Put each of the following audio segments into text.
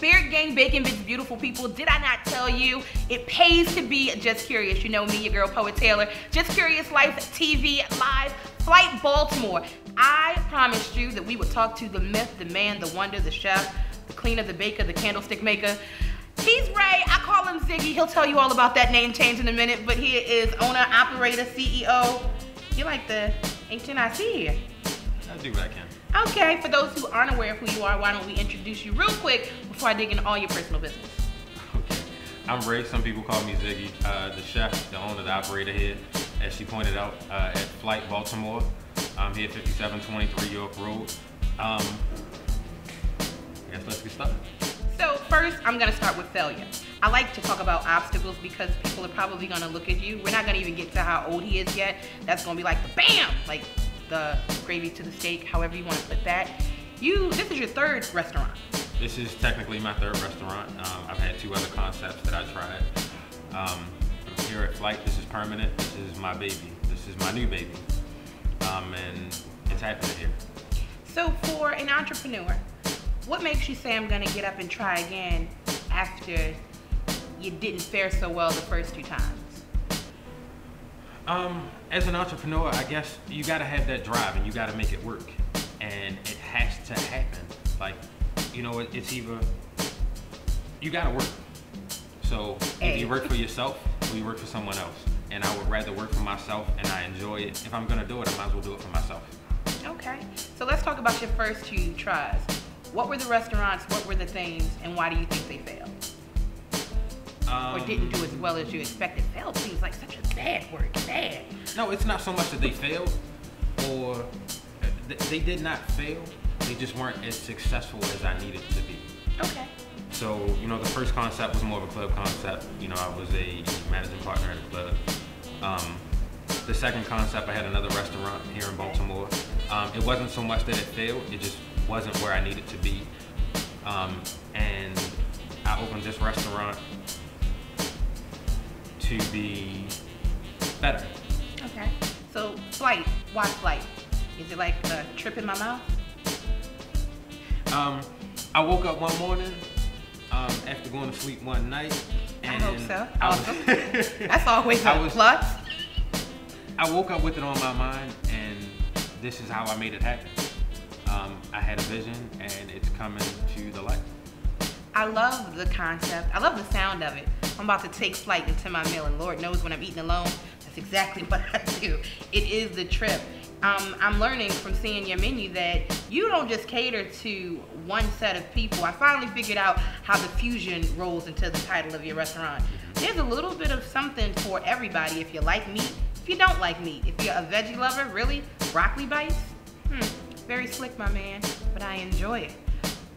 Spirit Gang Bacon Bits beautiful people. Did I not tell you? It pays to be just curious. You know me, your girl Poet Taylor. Just Curious Life TV live Flight Baltimore. I promised you that we would talk to the myth, the man, the wonder, the chef, the cleaner, the baker, the candlestick maker. He's Ray. I call him Ziggy. He'll tell you all about that name change in a minute, but he is owner, operator, CEO. You like the HNIC here. I'll do what I can. Okay, for those who aren't aware of who you are, why don't we introduce you real quick before I dig into all your personal business? Okay. I'm Ray. Some people call me Ziggy, uh, the chef, the owner, the operator here. As she pointed out, uh, at Flight Baltimore. I'm here at 5723 York Road. Um, I guess let's get started. So first, I'm gonna start with failure. I like to talk about obstacles because people are probably gonna look at you. We're not gonna even get to how old he is yet. That's gonna be like the bam, like the gravy to the steak, however you wanna put that. You, this is your third restaurant. This is technically my third restaurant. Um, I've had two other concepts that I tried. Um, here at Flight, this is permanent. This is my baby. This is my new baby. Um, and it's happening here. So for an entrepreneur, what makes you say I'm gonna get up and try again after you didn't fare so well the first two times? Um, as an entrepreneur, I guess you gotta have that drive and you gotta make it work. And it has to happen. Like, you know, it, it's either, you gotta work. So Hey. if you work for yourself or you work for someone else. And I would rather work for myself and I enjoy it. If I'm gonna do it, I might as well do it for myself. Okay, so let's talk about your first two tries. What were the restaurants, what were the things, and why do you think they failed? Um, Or didn't do as well as you expected? Failed seems like such a bad word, bad. No, it's not so much that they failed or they did not fail. They just weren't as successful as I needed to be. Okay. So, you know, the first concept was more of a club concept. You know, I was a managing partner at a club. Um, the second concept, I had another restaurant here in Baltimore. Um, it wasn't so much that it failed, it just wasn't where I needed to be. Um, and I opened this restaurant to be better. Okay. So flight, why flight? Is it like a trip in my mouth? Um, I woke up one morning um, after going to sleep one night. I hope so. I was- Awesome. That's always I a was- plus. I woke up with it on my mind, and this is how I made it happen. Um, I had a vision, and it's coming to the light. I love the concept. I love the sound of it. I'm about to take flight into my meal, and Lord knows when I'm eating alone, that's exactly what I do. It is the trip. Um, I'm learning from seeing your menu that you don't just cater to one set of people. I finally figured out how the fusion rolls into the title of your restaurant. There's a little bit of something for everybody if you like meat, if you don't like meat. If you're a veggie lover, really, broccoli bites? Hmm, very slick, my man, but I enjoy it.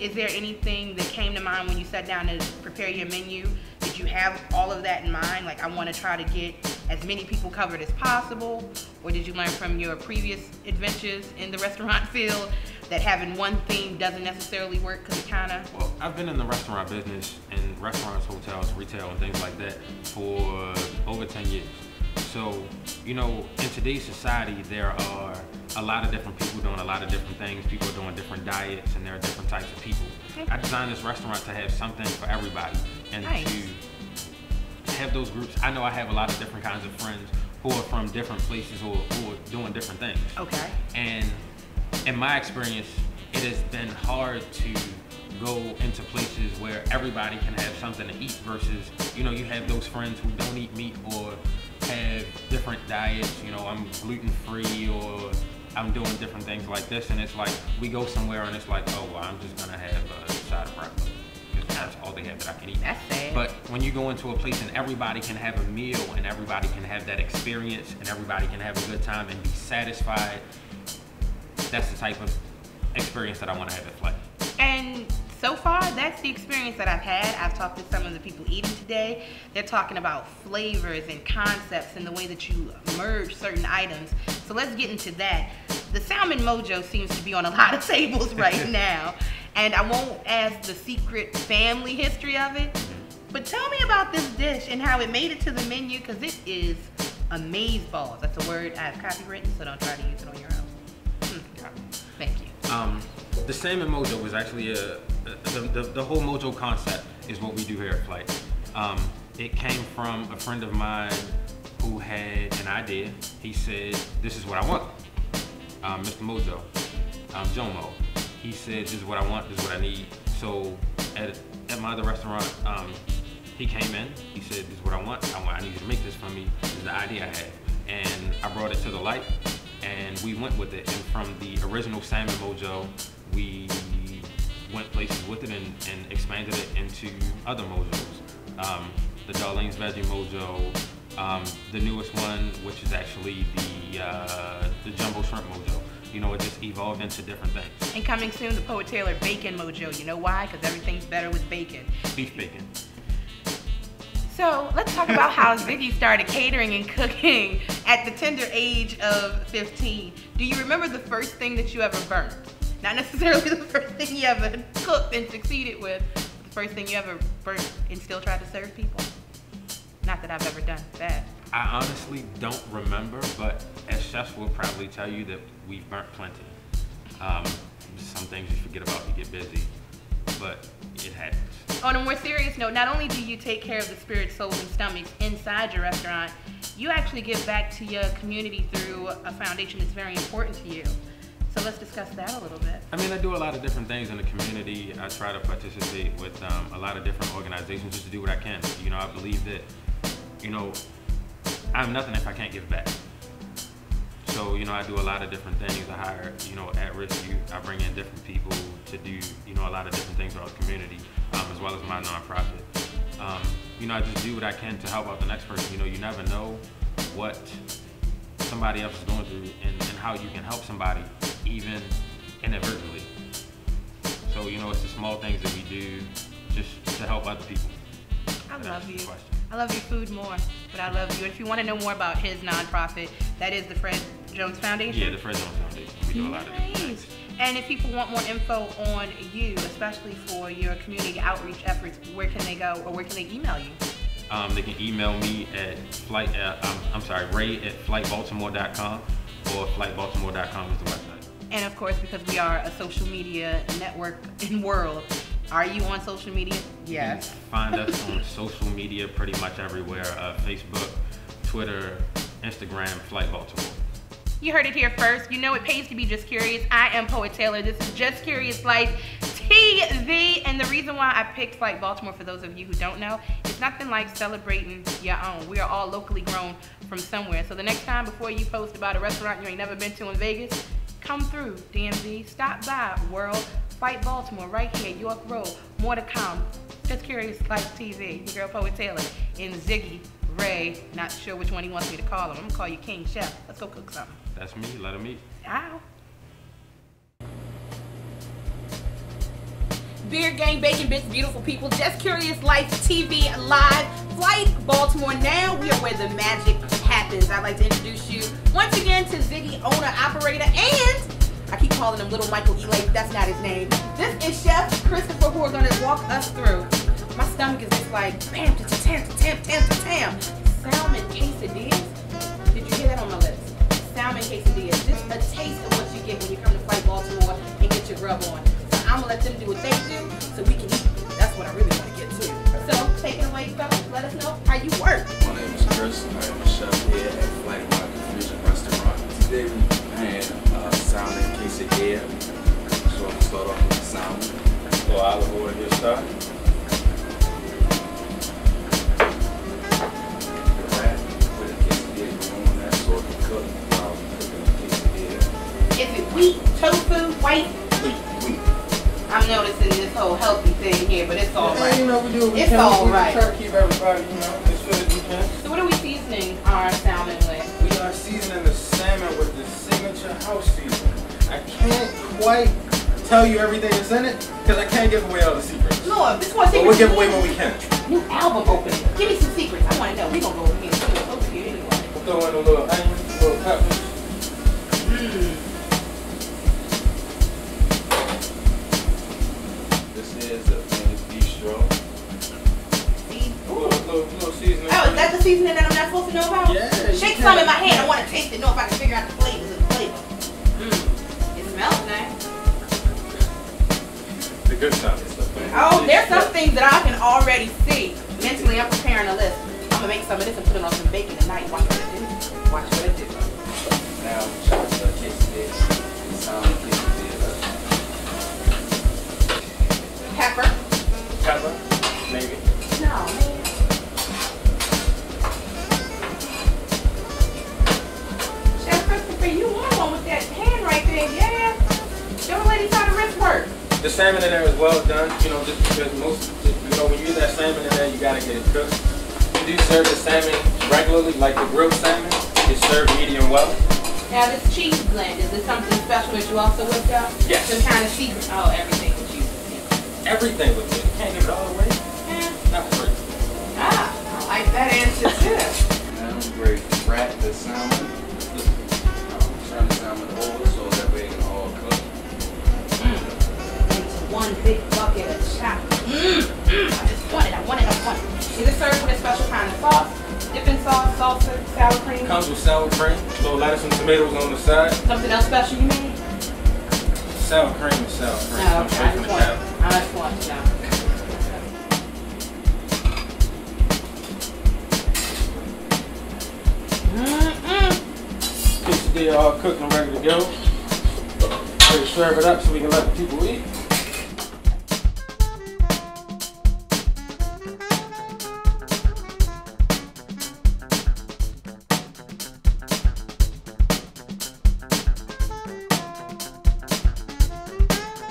Is there anything that came to mind when you sat down to prepare your menu? Did you have all of that in mind? Like, I want to try to get as many people covered as possible? Or did you learn from your previous adventures in the restaurant field that having one theme doesn't necessarily work because it kind of. Well, I've been in the restaurant business, in restaurants, hotels, retail, and things like that for over 10 years. So, you know, in today's society, there are a lot of different people doing a lot of different things. People are doing different diets, and there are different types of people. I designed this restaurant to have something for everybody and Nice. to have those groups. I know I have a lot of different kinds of friends who are from different places or who are doing different things. Okay. And in my experience, it has been hard to go into places where everybody can have something to eat versus, you know, you have those friends who don't eat meat or have different diets, you know, I'm gluten free or I'm doing different things like this. And it's like, we go somewhere and it's like, oh, well, I'm just gonna have a side of broccoli. That's all they have that I can eat. That's sad. But when you go into a place and everybody can have a meal and everybody can have that experience and everybody can have a good time and be satisfied, that's the type of experience that I want to have at Flight. And so far, that's the experience that I've had. I've talked to some of the people eating today. They're talking about flavors and concepts and the way that you merge certain items. So let's get into that. The salmon mojo seems to be on a lot of tables right now. And I won't ask the secret family history of it. But tell me about this dish and how it made it to the menu because it is amaze balls. That's a word I have copywritten, so don't try to use it on your own. Hmm. Thank you. Um, the salmon mojo was actually a, a, the, the, the whole Mojo concept is what we do here at Flight. Um, it came from a friend of mine who had an idea. He said, "This is what I want." Um, Mr. Mojo, um, Jomo, he said, "This is what I want. This is what I need." So at, at my other restaurant, um, he came in. He said, "This is what I want. I want. I need you to make this for me. This is the idea I had." And I brought it to the light, and we went with it. And from the original Salmon Mojo, we went places with it and, and expanded it into other mojos. Um, the Darlene's Veggie Mojo, um, the newest one, which is actually the uh, the Jumbo Shrimp Mojo. You know, it just evolved into different things. And coming soon, the Poet Taylor Bacon Mojo. You know why? Because everything's better with bacon. Beef bacon. So let's talk about how Ziggy started catering and cooking at the tender age of 15. Do you remember the first thing that you ever burnt? Not necessarily the first thing you ever cooked and succeeded with, but the first thing you ever burnt and still tried to serve people. Not that I've ever done that. I honestly don't remember, but as chefs will probably tell you that we've burnt plenty. Um, some things you forget about, you get busy, but it happens. On a more serious note, not only do you take care of the spirit, souls, and stomachs inside your restaurant, you actually give back to your community through a foundation that's very important to you. So let's discuss that a little bit. I mean, I do a lot of different things in the community. I try to participate with um, a lot of different organizations just to do what I can. You know, I believe that, you know, I'm nothing if I can't give back. So, you know, I do a lot of different things. I hire, you know, at-risk youth. I bring in different people to do, you know, a lot of different things around the community, um, as well as my nonprofit. Um, you know, I just do what I can to help out the next person. You know, you never know what somebody else is going through and, and how you can help somebody, even inadvertently. So, you know, it's the small things that we do just to help other people. I love you. question. I love your food more, but I love you. And if you want to know more about his nonprofit, that is the Fred Jones Foundation. Yeah, the Fred Jones Foundation. We do a lot of different things. And if people want more info on you, especially for your community outreach efforts, where can they go or where can they email you? Um, they can email me at flight. Uh, um, I'm sorry, Ray at flightbaltimore.com or flightbaltimore.com is the website. And of course, because we are a social media network and world, are you on social media? You can Yes. find us on social media pretty much everywhere: uh, Facebook, Twitter, Instagram, Flight Baltimore. You heard it here first. You know it pays to be just curious. I am Poet Taylor. This is Just Curious Life TV. And the reason why I picked Flight Baltimore, for those of you who don't know, it's nothing like celebrating your own. We are all locally grown from somewhere. So the next time before you post about a restaurant you ain't never been to in Vegas, come through DMV. Stop by World Flight Baltimore right here, York Road. More to come. Just Curious Life TV. Your girl Poet Taylor and Ziggy Ray. Not sure which one he wants me to call him. I'm gonna call you King Chef. Let's go cook something. That's me. Let him eat. Ow. Beer Gang, Bacon Bits, beautiful people. Just Curious Life TV live. Flight Baltimore. Now we are where the magic I'd like to introduce you once again to Ziggy, owner, operator, and I keep calling him Little Michael Elay. That's not his name. This is Chef Christopher who are going to walk us through. My stomach is just like bam, ta tam, ta tam, tam, ta tam. Salmon quesadillas. Did you hear that on my lips? Salmon quesadillas. Just a taste of what you get when you come to Flight Baltimore and get your grub on. So I'm gonna let them do what they do so we can eat. That's what I really want to get to. So take it away, fellas. Let us know how you work. My name is Chris. Salmon quesadilla. So I'm gonna start off with the salmon. Pour olive oil in your stock. That with the quesadilla going on that so it can cook while we're cooking the quesadilla. Is it wheat, tofu, white? Wheat, wheat. I'm noticing this whole healthy thing here, but it's all Hey, you know, we do what we It's can. all we right. try to keep everybody, you know, as good as we can. So what are we seasoning our salmon with? We are seasoning the salmon with the signature house seasoning. I quite tell you everything that's in it because I can't give away all the secrets. Lord, uh, this one But secret. we'll give away when we can. New album opening. Give me some secrets. I want to know. We gonna go over here and see what's over here anyway. We'll throw in a little onion, a little peppers. Mmm. This is the famous bistro. A little, little, little seasoning. Oh, is that the seasoning that I'm not supposed to know about? Yeah, Shake some in my hand. I want to taste it. Know if I can figure out the flavors of the The good the Oh, there's some things that I can already see. Mentally, I'm preparing a list. I'm gonna make some of this and put it on some bacon tonight. Watch what it do. Watch what it do. Now, there, you gotta get it cooked. We do serve the salmon regularly, like the grilled salmon. It's served medium well. Now this cheese blend, is it something special that you also whipped up? Yes. Some kind of secret. Oh, everything with you. Everything with it. Can't give it all away. Yeah. Not free. Ah, I like that answer too. Now, great. Wrap the salmon. Turn the salmon over so that way it can all cook. Mm. Into one big bucket of chocolate. Mmm, mmm. It. Is it served with a special kind of sauce? Dipping sauce, salsa, sour cream? Comes with sour cream, little lettuce and tomatoes on the side. Something else special you made? Sour cream and sour cream. Oh, okay. I straight from just the want, tap. I just want to know. Mm-mm. Quesadilla all cooked and ready to go. Ready to serve it up so we can let the people eat.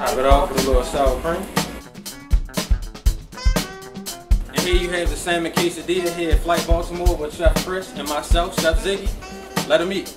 Top it off with a little sour cream. And here you have the salmon quesadilla here at Flight Baltimore with Chef Chris and myself, Chef Ziggy. Let them eat.